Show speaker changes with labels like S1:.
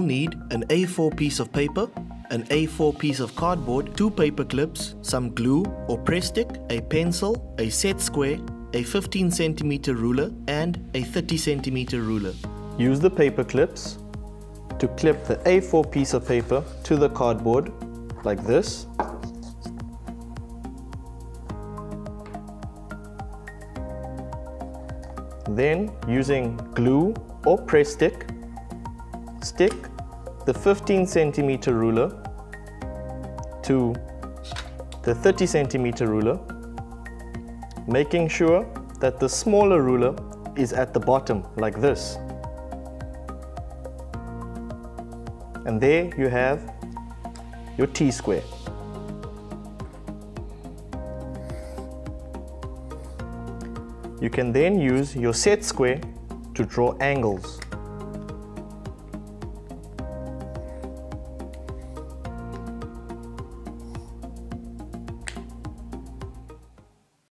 S1: need an A4 piece of paper, an A4 piece of cardboard, two paper clips, some glue or Prestik, a pencil, a set square, a 15 centimeter ruler and a 30 centimeter ruler.
S2: Use the paper clips to clip the A4 piece of paper to the cardboard like this. Then using glue or Prestik, stick the 15 centimeter ruler to the 30 centimeter ruler, making sure that the smaller ruler is at the bottom like this. And there you have your T-square. You can then use your set square to draw angles.